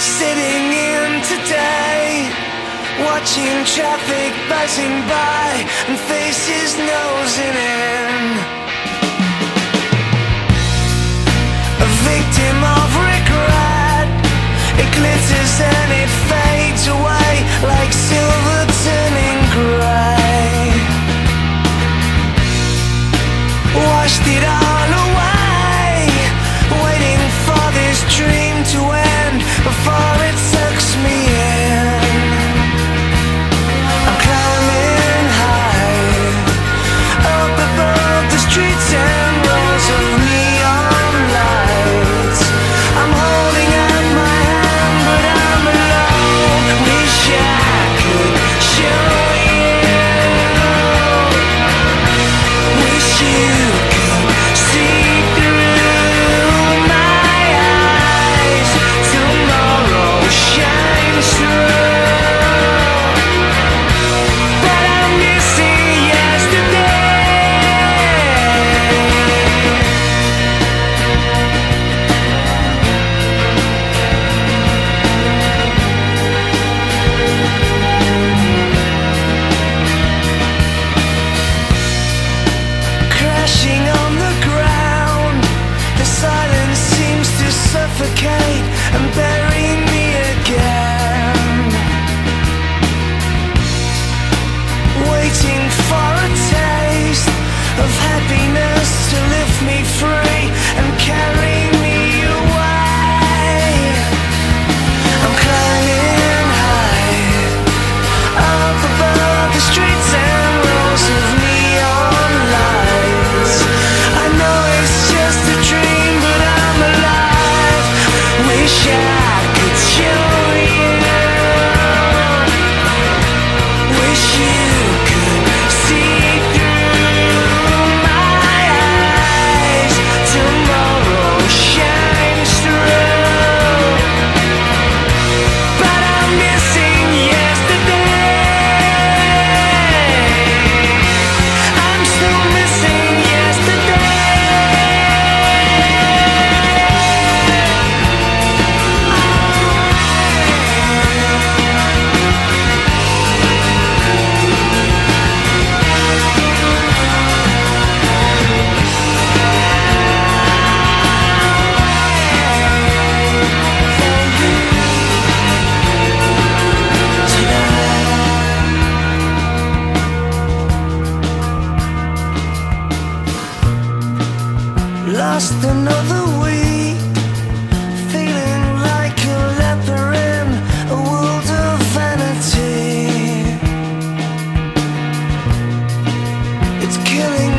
Sitting in today Watching traffic buzzing by And faces nosing in A victim of happiness. just another week Feeling like a leper in a world of vanity. It's killing